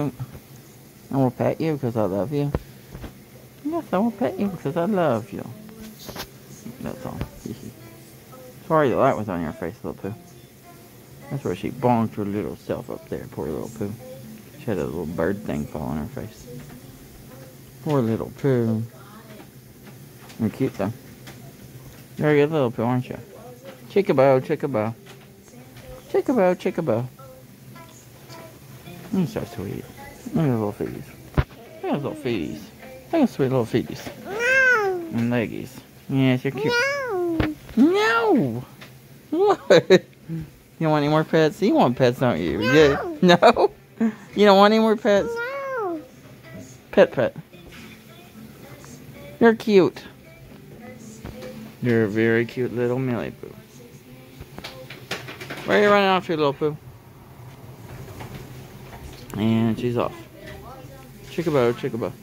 I will pet you because I love you. Yes, I will pet you because I love you. That's all. Sorry the light was on your face, little poo. That's where she bonked her little self up there, poor little poo. She had a little bird thing fall on her face. Poor little poo. You're cute though. You're a good little poo, aren't you? Chickaboo, chickaboo. Chickaboo, chickaboo. You're so sweet. Look at the little feeties. Look at those little feeties. Look at sweet little feeties. And leggies. Yes, you're cute. No! What? You don't want any more pets? You want pets, don't you? No. Yeah. No? You don't want any more pets? No. Pet pet. You're cute. You're a very cute little Milly Poo. Where are you running off to, little Poo? And she's off. Chickaboo, chickaboo.